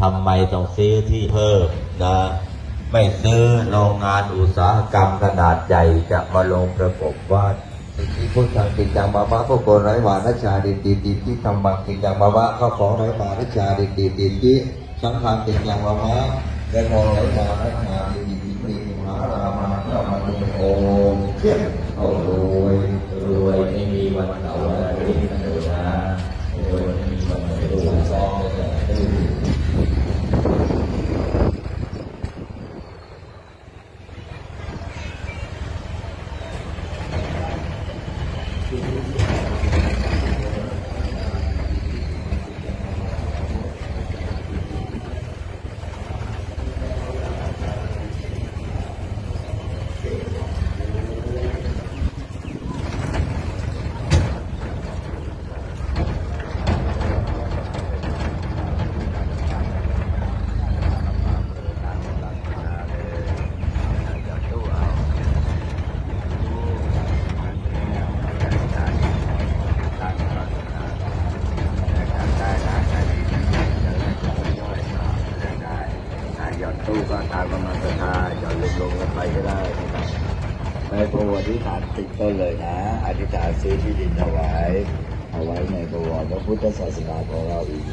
ทำไมต้องซื้อที่เพิ่มนะไม่ซื้อโรงงานอุตสาหกรรมขนาดใหญ่จะมาลงประกบวาดสิ่งที่พุทธังกิจจังมามะพวกโกนไร้หวานัชชาดินดีดีที่ทำมังกิจจังมามะข้าวขอไร้หวานัชชาดินดีดีที่สังขารกิจจังมามะเงินทอไร้หวานัชชาดินดีดีที่มหารามาข้ามาดูโอมเพียงโอ้รวยรวยไม่มีวันเก่าวันนี้นะเถิดนะรวยไม่มีวันเก่าวันซองเลยนะ หย่อน ตู้ก็ตามประมาณราคาหย่อนลงลงกันไปก็ได้นะครับในโพธิ์อธิษฐานติดต้นเลยนะ อธิษฐานซื้อที่ดินถวาย เอาไว้ในประวัติพระพุทธศาสนาของเราอีก